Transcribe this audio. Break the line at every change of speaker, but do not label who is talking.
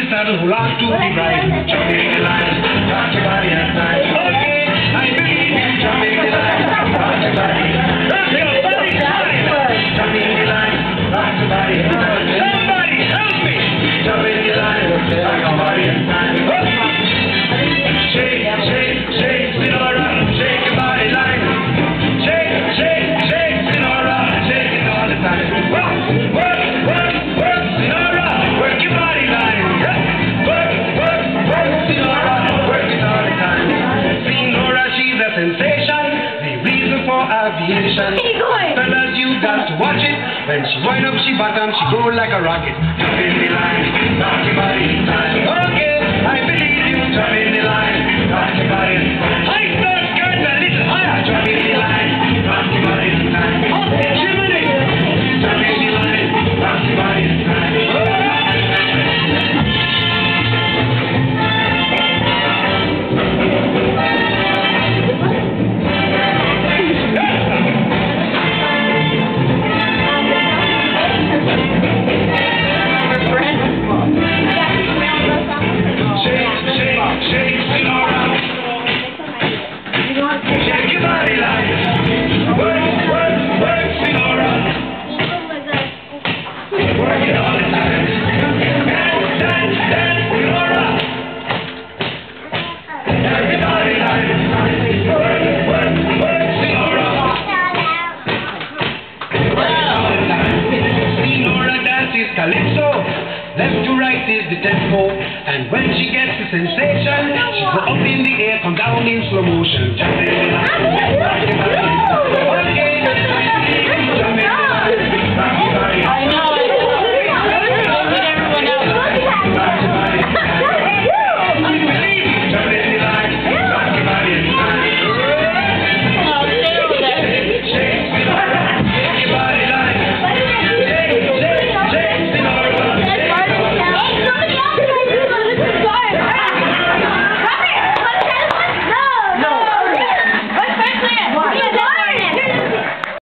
hold on to the ride. Jumping the line, rock your body time. Okay, I believe you. Jumping the line, rock your body. Rock your body, Jumping the line, rock your body and. Somebody help me. Jumping the line, When she wind up, she bottom, she go like a rocket. Jump in the line, rock your body time. with the tempo. And when she gets the sensation, she's up in the air, come down in slow motion. Jumping,